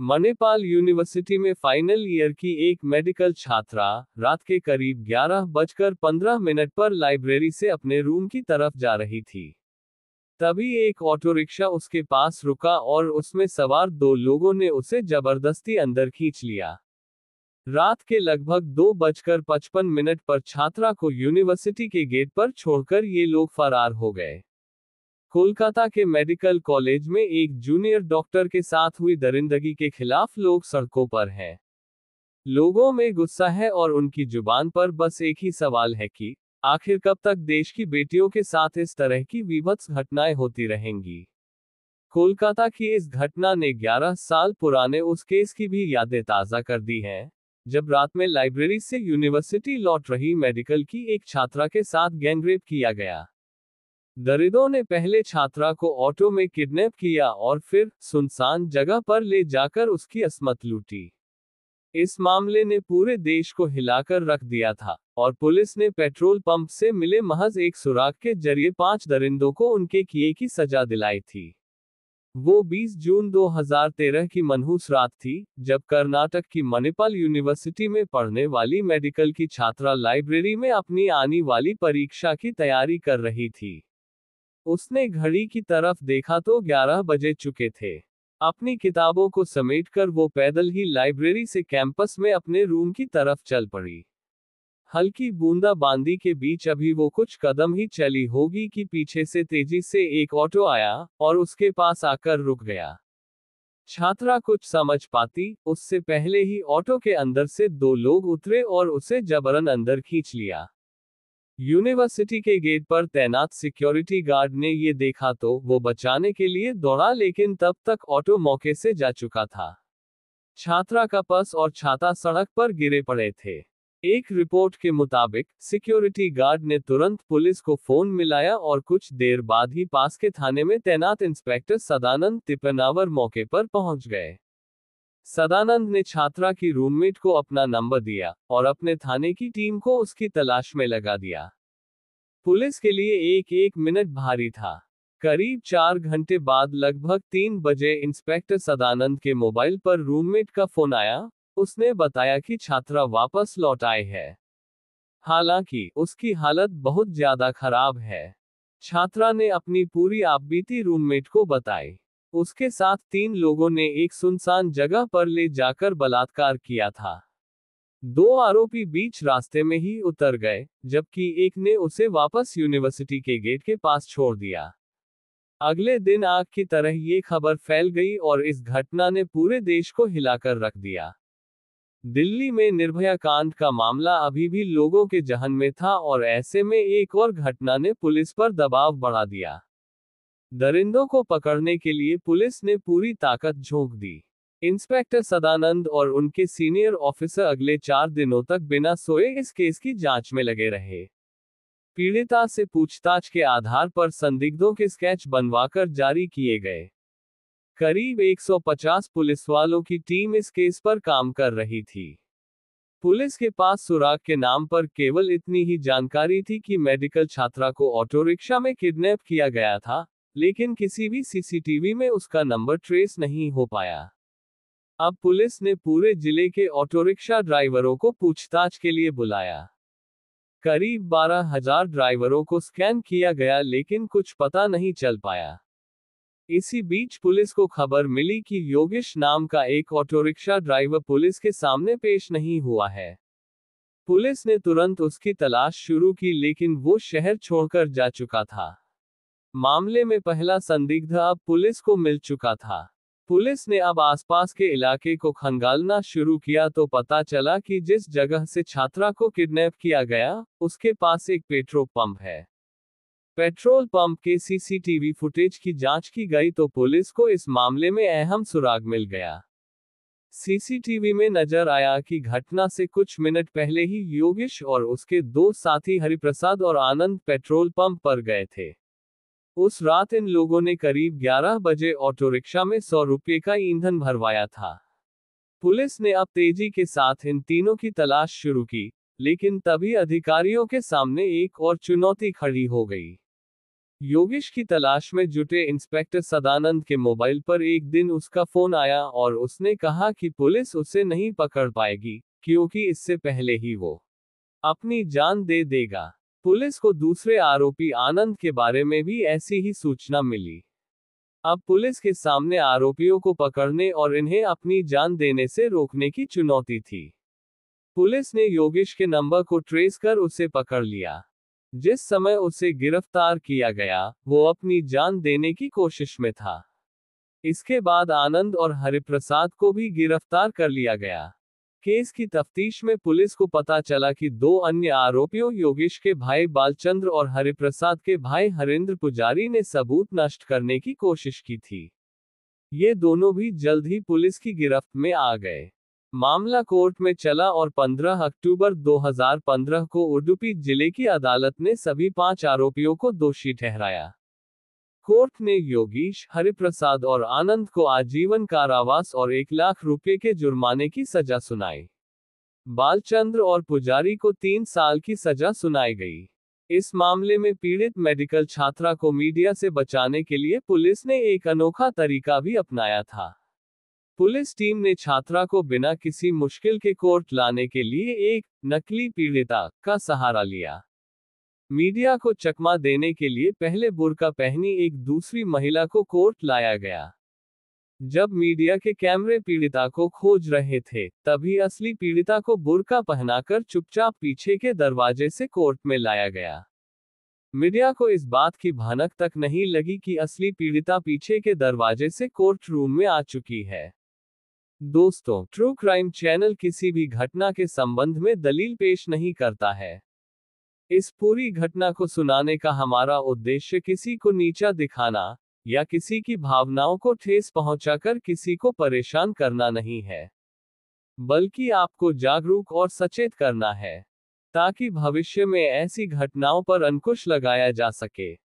Manipal university में final year की एक मेडिकल छात्रा रात के करीब ग्यारह बजकर पंद्रह मिनट पर लाइब्रेरी से अपने रूम की तरफ़ जा रही थी। तभी एक ऑटो रिक्शा उसके पास रुका और उसमें सवार दो लोगों ने उसे ज़बरदस्ती अंदर खींच लिया। रात के लगभग दो बजकर पचपन मिनट पर छात्रा को यूनिवर्सिटी के गेट पर छोड़कर ये लोग फरार हो गए। कोलकाता के मेडिकल कॉलेज में एक जूनियर डॉक्टर के साथ हुई दरिंदगी के खिलाफ लोग सड़कों पर हैं। लोगों में गुस्सा है और उनकी ज़ुबान पर बस एक ही सवाल है कि, आखिर कब तक देश की बेटियों के साथ इस तरह की विभत्स घटनाएँ होती रहेंगी? कोलकाता की इस घटना ने 11 साल पुराने उस केस की भी यादें ताज़ा कर दी हैं, जब रात में लाइब्रेरी से यूनिवर्सिटी लौट रही मेडिकल की एक छात्रा के साथ गैंगरेप किया गया। दरिदों ने पहले छात्रा को ऑटो में किडनैप किया और फिर सुनसान जगह पर ले जाकर उसकी असमत लूटी। इस मामले ने पूरे देश को हिलाकर रख दिया था और पुलिस ने पेट्रोल पंप से मिले महज एक सुराग के ज़रिए पाँच दरिंदों को उनके किए की सजा दिलाई थी। वो 20 जून 2013 की मनहूस रात थी, जब कर्नाटक की मणिपाल यूनिवर्सिटी में पढ़ने वाली मेडिकल की छात्रा लाइब्रेरी में अपनी आने वाली परीक्षा की तैयारी कर रही थी। उसने घड़ी की तरफ़ देखा तो ग्यारह बजे चुके थे। अपनी किताबों को समेटकर वो पैदल ही लाइब्रेरी से कैंपस में अपने रूम की तरफ़ चल पड़ी। हल्की बूंदा बांदी के बीच अभी वो कुछ कदम ही चली होगी कि पीछे से तेज़ी से एक ऑटो आया और उसके पास आकर रुक गया। छात्रा कुछ समझ पाती, उससे पहले ही ऑटो के अंदर से दो लोग उतरे और उसे जबरन अंदर खींच लिया। यूनिवर्सिटी के गेट पर तैनात सिक्योरिटी गार्ड ने ये देखा तो वो बचाने के लिए दौड़ा, लेकिन तब तक ऑटो मौके से जा चुका था। छात्रा का पर्स और छाता सड़क पर गिरे पड़े थे। एक रिपोर्ट के मुताबिक, सिक्योरिटी गार्ड ने तुरंत पुलिस को फ़ोन मिलाया और कुछ देर बाद ही पास के थाने में तैनात इंस्पेक्टर सदानंद तिपनावर मौके पर पहुँच गए। सदानंद ने छात्रा की रूममेट को अपना नंबर दिया और अपने थाने की टीम को उसकी तलाश में लगा दिया। पुलिस के लिए एक एक मिनट भारी था। करीब चार घंटे बाद लगभग तीन बजे इंस्पेक्टर सदानंद के मोबाइल पर रूममेट का फ़ोन आया। उसने बताया कि छात्रा वापस लौट आए है। हालाँकि उसकी हालत बहुत ज़्यादा खराब है। छात्रा ने अपनी पूरी आपबीती रूममेट को बताई। उसके साथ तीन लोगों ने एक सुनसान जगह पर ले जाकर बलात्कार किया था। दो आरोपी बीच रास्ते में ही उतर गए, जबकि एक ने उसे वापस यूनिवर्सिटी के गेट के पास छोड़ दिया। अगले दिन आग की तरह ये खबर फैल गई और इस घटना ने पूरे देश को हिलाकर रख दिया। दिल्ली में निर्भया कांड का मामला अभी भी लोगों के जहन में था और ऐसे में एक और घटना ने पुलिस पर दबाव बढ़ा दिया। दरिंदों को पकड़ने के लिए पुलिस ने पूरी ताकत झोंक दी। इंस्पेक्टर सदानंद और उनके सीनियर ऑफिसर अगले चार दिनों तक बिना सोए इस केस की जाँच में लगे रहे। पीड़िता से पूछताछ के आधार पर संदिग्धों के स्केच बनवाकर जारी किए गए। करीब 150 पुलिस वालों की टीम इस केस पर काम कर रही थी। पुलिस के पास सुराग के नाम पर केवल इतनी ही जानकारी थी कि मेडिकल छात्रा को ऑटो रिक्शा में किडनैप किया गया था, लेकिन किसी भी सीसीटीवी में उसका नंबर ट्रेस नहीं हो पाया। अब पुलिस ने पूरे ज़िले के ऑटो रिक्शा ड्राइवरों को पूछताछ के लिए बुलाया। करीब बारह हज़ार ड्राइवरों को स्कैन किया गया, लेकिन कुछ पता नहीं चल पाया। इसी बीच पुलिस को खबर मिली कि योगेश नाम का एक ऑटो रिक्शा ड्राइवर पुलिस के सामने पेश नहीं हुआ है। पुलिस ने तुरंत उसकी तलाश शुरू की, लेकिन वो शहर छोड़कर जा चुका था। मामले में पहला संदिग्ध अब पुलिस को मिल चुका था। पुलिस ने अब आसपास के इलाके को खंगालना शुरू किया तो पता चला कि जिस जगह से छात्रा को किडनैप किया गया, उसके पास एक पेट्रोल पंप है। पेट्रोल पंप के सीसीटीवी फुटेज की जाँच की गई तो पुलिस को इस मामले में अहम सुराग मिल गया। सीसीटीवी में नज़र आया कि घटना से कुछ मिनट पहले ही योगेश और उसके दो साथी हरिप्रसाद और आनंद पेट्रोल पंप पर गए थे। उस रात इन लोगों ने करीब 11 बजे ऑटो रिक्शा में सौ रुपये का ईंधन भरवाया था। पुलिस ने अब तेज़ी के साथ इन तीनों की तलाश शुरू की, लेकिन तभी अधिकारियों के सामने एक और चुनौती खड़ी हो गई। योगेश की तलाश में जुटे इंस्पेक्टर सदानंद के मोबाइल पर एक दिन उसका फ़ोन आया और उसने कहा कि पुलिस उसे नहीं पकड़ पाएगी, क्योंकि इससे पहले ही वो अपनी जान दे देगा। पुलिस को दूसरे आरोपी आनंद के बारे में भी ऐसी ही सूचना मिली। अब पुलिस के सामने आरोपियों को पकड़ने और इन्हें अपनी जान देने से रोकने की चुनौती थी। पुलिस ने योगेश के नंबर को ट्रेस कर उसे पकड़ लिया। जिस समय उसे गिरफ़्तार किया गया, वो अपनी जान देने की कोशिश में था। इसके बाद आनंद और हरिप्रसाद को भी गिरफ़्तार कर लिया गया। केस की तफ्तीश में पुलिस को पता चला कि दो अन्य आरोपियों, योगेश के भाई बालचंद्र और हरिप्रसाद के भाई हरेंद्र पुजारी ने सबूत नष्ट करने की कोशिश की थी। ये दोनों भी जल्द ही पुलिस की गिरफ्त में आ गए। मामला कोर्ट में चला और 15 अक्टूबर 2015 को उडुपी ज़िले की अदालत ने सभी पाँच आरोपियों को दोषी ठहराया। कोर्ट ने योगीश, हरिप्रसाद और आनंद को आजीवन कारावास और एक लाख रुपए के जुर्माने की सजा सुनाई। बालचंद्र और पुजारी को तीन साल की सजा सुनाई गई। इस मामले में पीड़ित मेडिकल छात्रा को मीडिया से बचाने के लिए पुलिस ने एक अनोखा तरीका भी अपनाया था। पुलिस टीम ने छात्रा को बिना किसी मुश्किल के कोर्ट लाने के लिए एक नकली पीड़िता का सहारा लिया। मीडिया को चकमा देने के लिए पहले बुरका पहनी एक दूसरी महिला को कोर्ट लाया गया। जब मीडिया के कैमरे पीड़िता को खोज रहे थे, तभी असली पीड़िता को बुरका पहनाकर चुपचाप पीछे के दरवाजे से कोर्ट में लाया गया। मीडिया को इस बात की भनक तक नहीं लगी कि असली पीड़िता पीछे के दरवाजे से कोर्ट रूम में आ चुकी है। दोस्तों, ट्रू क्राइम चैनल किसी भी घटना के संबंध में दलील पेश नहीं करता है। इस पूरी घटना को सुनाने का हमारा उद्देश्य किसी को नीचा दिखाना, या किसी की भावनाओं को ठेस पहुंचाकर किसी को परेशान करना नहीं है। बल्कि आपको जागरूक और सचेत करना है, ताकि भविष्य में ऐसी घटनाओं पर अंकुश लगाया जा सके।